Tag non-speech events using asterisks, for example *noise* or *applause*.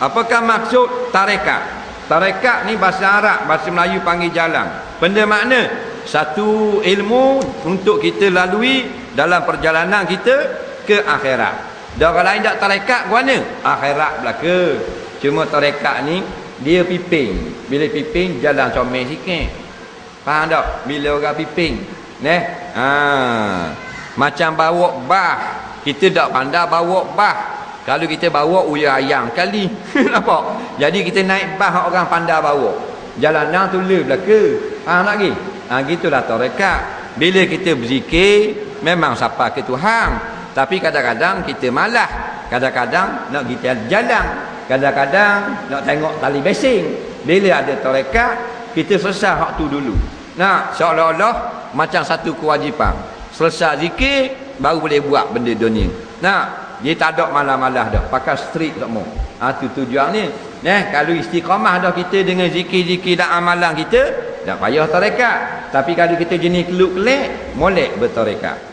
Apakah maksud tarekat? Tarekat ni bahasa Arab, bahasa Melayu panggil jalan. Benda makna satu ilmu untuk kita lalui dalam perjalanan kita ke akhirat. Dan orang lain tak tarekat ke mana? Akhirat belaka. Cuma tarekat ni dia piping. Bila piping jalan comel sikit. Faham tak? Bila orang piping. Neh. Ha. Macam bawa bah. Kita tak pandai bawa bah. Kalau kita bawa uya ayam kali. *laughs* Nampak? Jadi kita naik bah orang pandai bawa. Jalanan tu le belaka. Faham tak lagi? Ha gitulah tarekat. Bila kita berzikir memang siapa ke Tuhan. Tapi kadang-kadang kita malah. Kadang-kadang nak kita jalan. Kadang-kadang nak tengok tali besing. Bila ada tarekat, kita selesai hak tu dulu. Nah, seolah-olah macam satu kewajipan. Selesai zikir, baru boleh buat benda dunia. Nah, dia tak ada malah-malah dah. Pakai street tak mau. Ha, tu tujuan ni. Nah, kalau istiqamah dah kita dengan zikir-zikir dan amalan kita, tak payah tarekat. Tapi kalau kita jenis keluk-kelik, molek bertarekat.